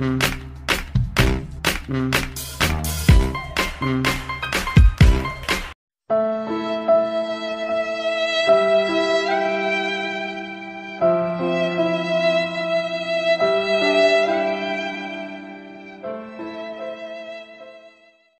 Mm.